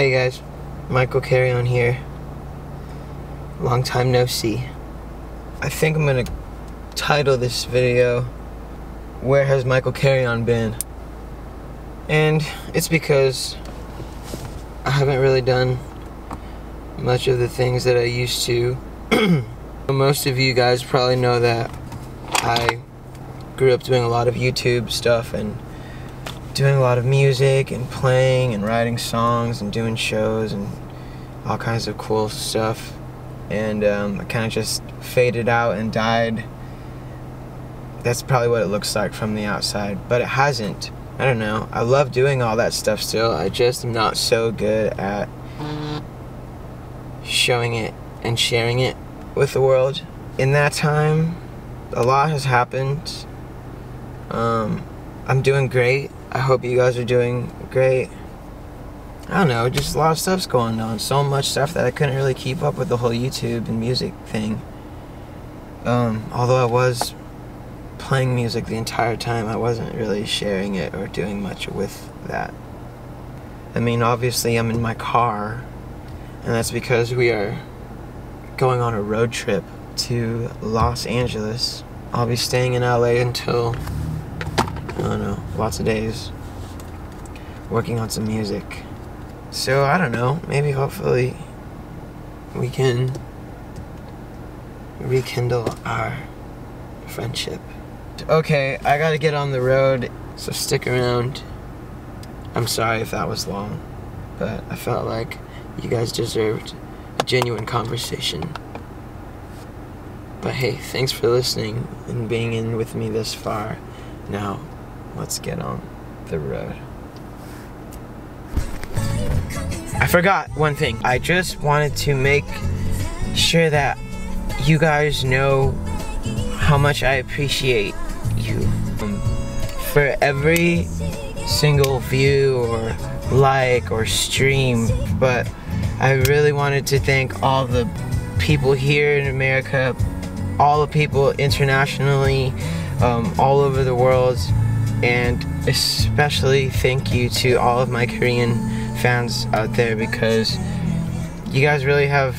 Hey guys, Michael Carreon here. Long time no see. I think I'm gonna title this video, Where Has Michael Carreon Been? And it's because I haven't really done much of the things that I used to. Most of you guys probably know that I grew up doing a lot of YouTube stuff and doing a lot of music and playing and writing songs and doing shows and all kinds of cool stuff. And um, I kind of just faded out and died. That's probably what it looks like from the outside, but it hasn't. I don't know. I love doing all that stuff still. I just am not so good at showing it and sharing it with the world. In that time, a lot has happened. Um, I'm doing great. I hope you guys are doing great. I don't know, just a lot of stuff's going on. So much stuff that I couldn't really keep up with the whole YouTube and music thing. Um, although I was playing music the entire time, I wasn't really sharing it or doing much with that. I mean, obviously, I'm in my car, and that's because we are going on a road trip to Los Angeles. I'll be staying in LA until I don't know, lots of days working on some music. So I don't know, maybe hopefully we can rekindle our friendship. Okay, I gotta get on the road, so stick around. I'm sorry if that was long, but I felt like you guys deserved a genuine conversation. But hey, thanks for listening and being in with me this far. Now, let's get on the road. I forgot one thing. I just wanted to make sure that you guys know how much I appreciate you. Um, for every single view or like or stream, but I really wanted to thank all the people here in America, all the people internationally, um, all over the world and especially thank you to all of my Korean fans out there because you guys really have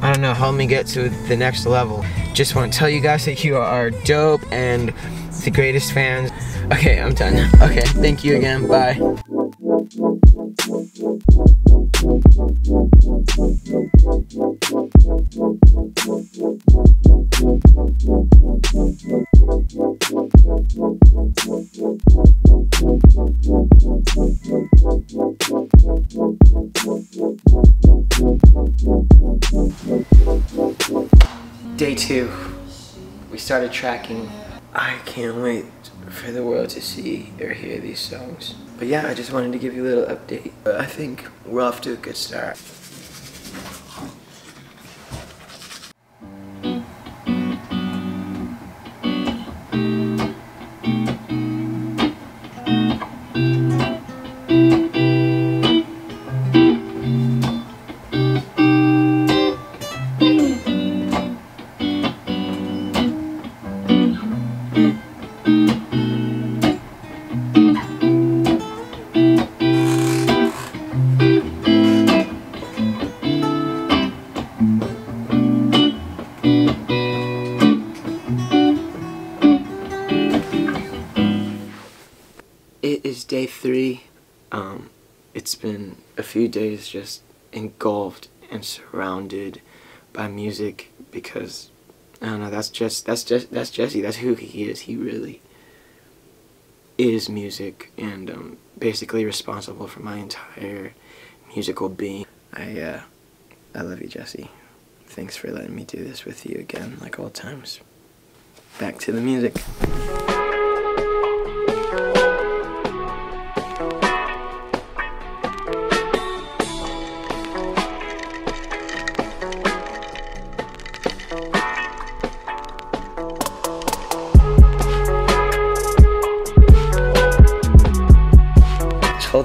I don't know helped me get to the next level. Just want to tell you guys that you are dope and the greatest fans. Okay I'm done. Okay thank you again. Bye we started tracking. I can't wait for the world to see or hear these songs. But yeah, I just wanted to give you a little update. I think we're off to a good start. Day three. Um, it's been a few days just engulfed and surrounded by music because I don't know. That's just that's just that's Jesse. That's who he is. He really is music and um, basically responsible for my entire musical being. I uh, I love you, Jesse. Thanks for letting me do this with you again, like old times. Back to the music.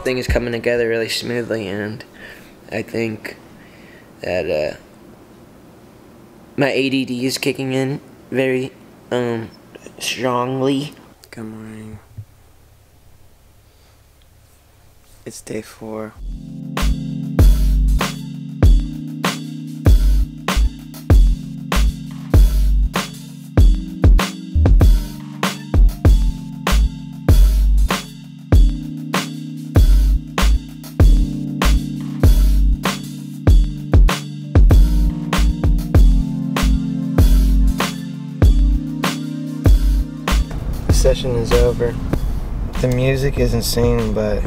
Thing is coming together really smoothly, and I think that uh, my ADD is kicking in very um, strongly. Good morning. It's day four. Session is over. The music is insane, but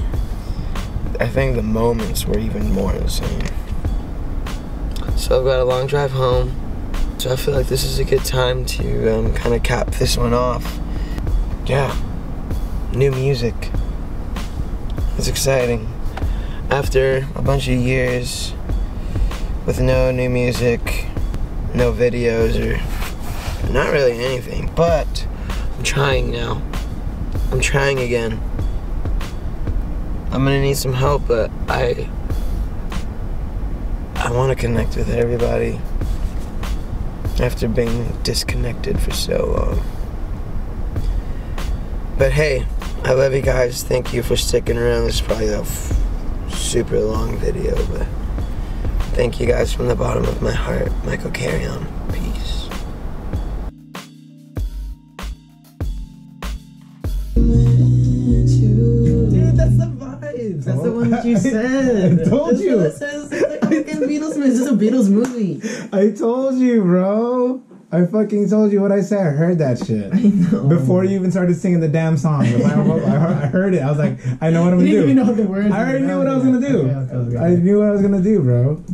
I think the moments were even more insane. So I've got a long drive home. So I feel like this is a good time to um, kind of cap this one off. Yeah, new music. It's exciting. After a bunch of years with no new music, no videos, or not really anything, but I'm trying now. I'm trying again. I'm gonna need some help, but I I want to connect with everybody after being disconnected for so long. But hey, I love you guys. Thank you for sticking around. This is probably a super long video, but thank you guys from the bottom of my heart. Michael Carreon. Peace. That's the one that you said. I told That's you. what it says. It's like a fucking Beatles movie. It's just a Beatles movie. I told you, bro. I fucking told you what I said. I heard that shit. I know. Before you even started singing the damn song. I, I heard, it. I was like, I know what I'm gonna didn't do. even know the words. I already knew what I was gonna do. Okay, okay, okay. I knew what I was gonna do, bro.